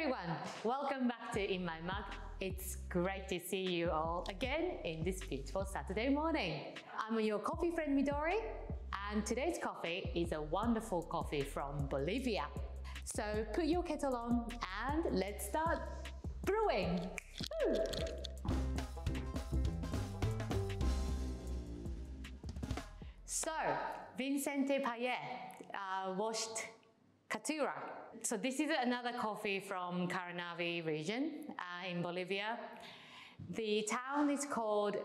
everyone, welcome back to In My Mug. It's great to see you all again in this beautiful Saturday morning. I'm your coffee friend Midori and today's coffee is a wonderful coffee from Bolivia. So put your kettle on and let's start brewing. So, Vincente Paye uh, washed Caturra. So this is another coffee from Caranavi region uh, in Bolivia. The town is called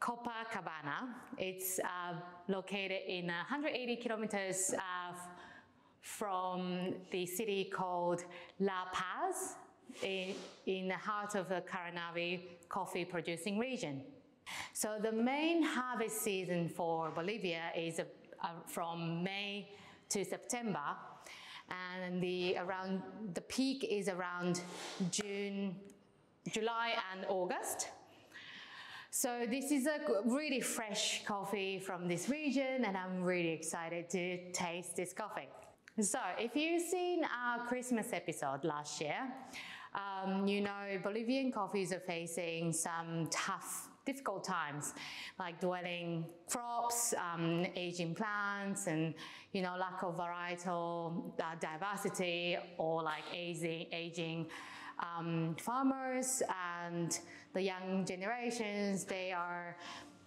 Copacabana. It's uh, located in 180 kilometers uh, from the city called La Paz in, in the heart of the Caranavi coffee producing region. So the main harvest season for Bolivia is uh, from May to September and the around the peak is around June, July and August. So this is a really fresh coffee from this region and I'm really excited to taste this coffee. So if you've seen our Christmas episode last year, um, you know Bolivian coffees are facing some tough difficult times, like dwelling crops, um, aging plants, and you know lack of varietal uh, diversity, or like aging, aging um, farmers and the young generations. They are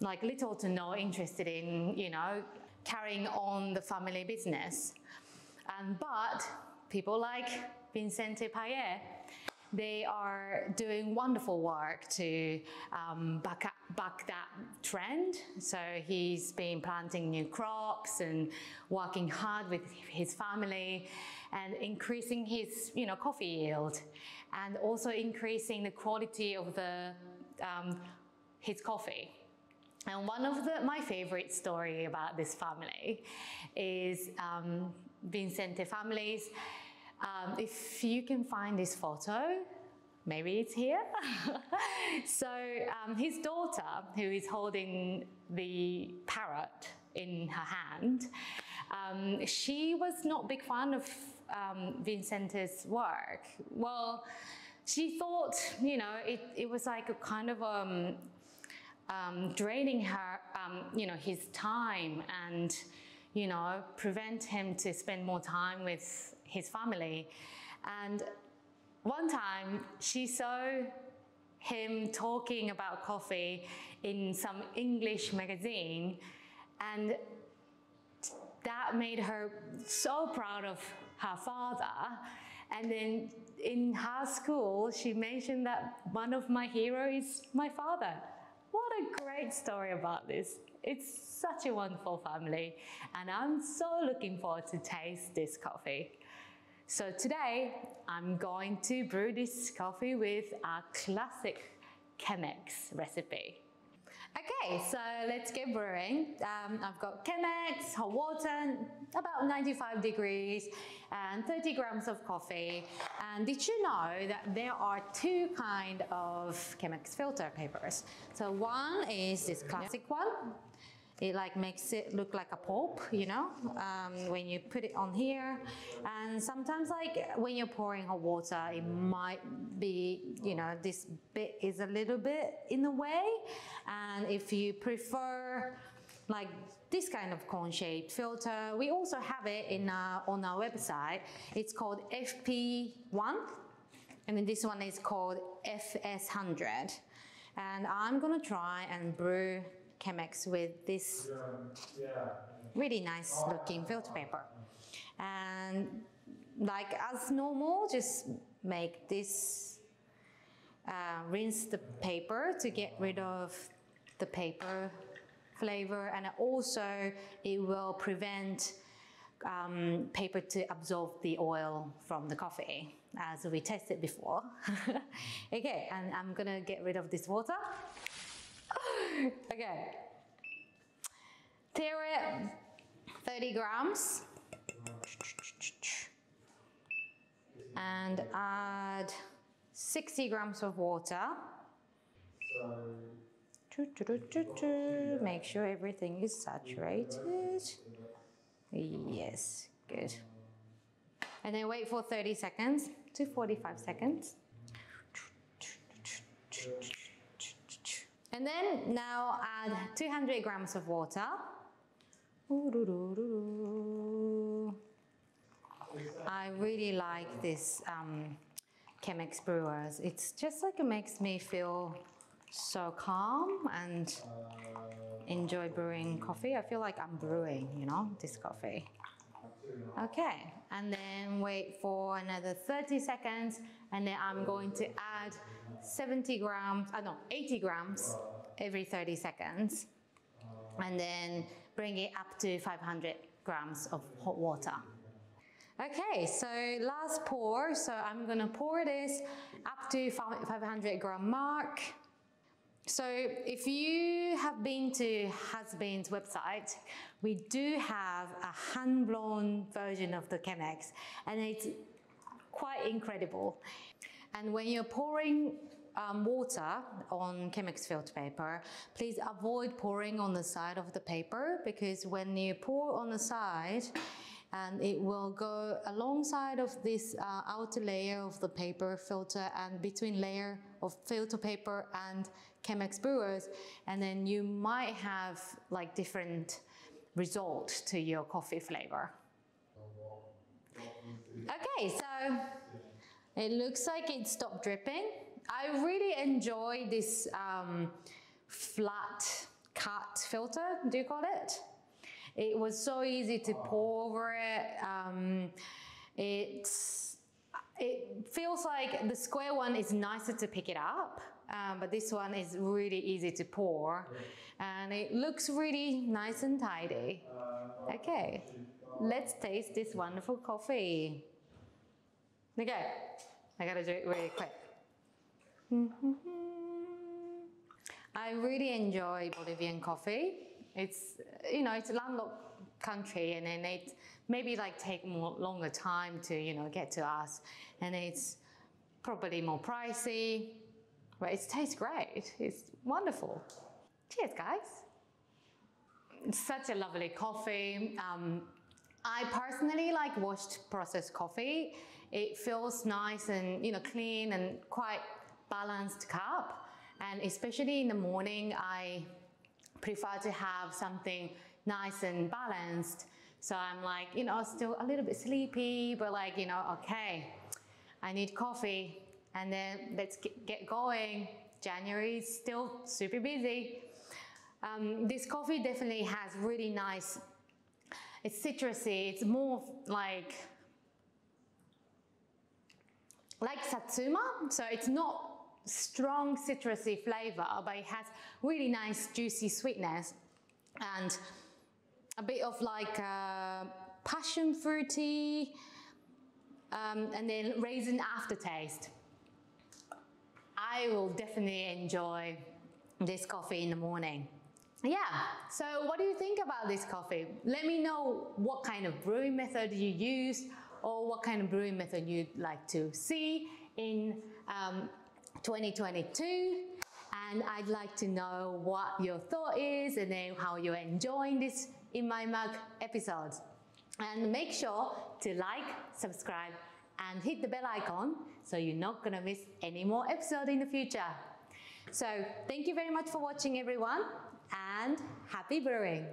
like little to no interested in you know carrying on the family business, and but people like Vincente Paye they are doing wonderful work to um, back, up, back that trend. So he's been planting new crops and working hard with his family and increasing his you know, coffee yield and also increasing the quality of the, um, his coffee. And one of the, my favorite story about this family is um, Vincente families um, if you can find this photo, maybe it's here. so um, his daughter, who is holding the parrot in her hand, um, she was not big fan of um, Vincente's work. Well, she thought, you know, it, it was like a kind of um, um, draining her, um, you know, his time and you know, prevent him to spend more time with his family. And one time she saw him talking about coffee in some English magazine and that made her so proud of her father. And then in her school, she mentioned that one of my heroes is my father. What a great story about this. It's such a wonderful family and I'm so looking forward to taste this coffee. So today I'm going to brew this coffee with a classic Chemex recipe. Okay, so let's get brewing. Um, I've got Chemex, hot water, about 95 degrees, and 30 grams of coffee. And did you know that there are two kind of Chemex filter papers? So one is this classic one, it like makes it look like a pulp, you know, um, when you put it on here. And sometimes like when you're pouring hot water, it might be, you know, this bit is a little bit in the way. And if you prefer like this kind of cone-shaped filter, we also have it in our, on our website. It's called FP1. And then this one is called FS100. And I'm gonna try and brew Chemex with this really nice looking filter paper. And like as normal, just make this, uh, rinse the paper to get rid of the paper flavor and also it will prevent um, paper to absorb the oil from the coffee as we tested before. okay, and I'm gonna get rid of this water. Okay. Tare it, 30 grams. And add 60 grams of water. Make sure everything is saturated. Yes, good. And then wait for 30 seconds. to 45 seconds. And then now add 200 grams of water. I really like this um, Chemex Brewers. It's just like it makes me feel so calm and enjoy brewing coffee. I feel like I'm brewing, you know, this coffee. Okay, and then wait for another 30 seconds and then I'm going to add 70 grams, uh, no, 80 grams every 30 seconds and then bring it up to 500 grams of hot water. Okay, so last pour, so I'm gonna pour this up to 500 gram mark. So if you have been to Hasbean's website, we do have a hand-blown version of the Chemex and it's quite incredible. And when you're pouring um, water on Chemex filter paper, please avoid pouring on the side of the paper because when you pour on the side, and it will go alongside of this uh, outer layer of the paper filter and between layer of filter paper and Chemex brewers and then you might have like different result to your coffee flavor. Okay, so it looks like it stopped dripping. I really enjoy this um, flat cut filter, do you call it? It was so easy to pour over it. Um, it's, it feels like the square one is nicer to pick it up, um, but this one is really easy to pour. And it looks really nice and tidy. Okay, let's taste this wonderful coffee. Okay, I gotta do it really quick. I really enjoy Bolivian coffee. It's, you know, it's a landlocked country and then it maybe like take more longer time to, you know, get to us. And it's probably more pricey, but it tastes great. It's wonderful. Cheers, guys. It's such a lovely coffee. Um, I personally like washed processed coffee. It feels nice and, you know, clean and quite balanced cup. And especially in the morning, I prefer to have something nice and balanced. So I'm like, you know, still a little bit sleepy, but like, you know, okay, I need coffee. And then let's get going. January is still super busy. Um, this coffee definitely has really nice, it's citrusy, it's more like, like Satsuma, so it's not strong citrusy flavor, but it has really nice juicy sweetness and a bit of like uh, passion fruity um, and then raisin aftertaste. I will definitely enjoy this coffee in the morning. Yeah, so what do you think about this coffee? Let me know what kind of brewing method you use or what kind of brewing method you'd like to see in um, 2022 and I'd like to know what your thought is and then how you're enjoying this in my mug episode. And make sure to like, subscribe and hit the bell icon so you're not gonna miss any more episodes in the future. So thank you very much for watching everyone and happy brewing.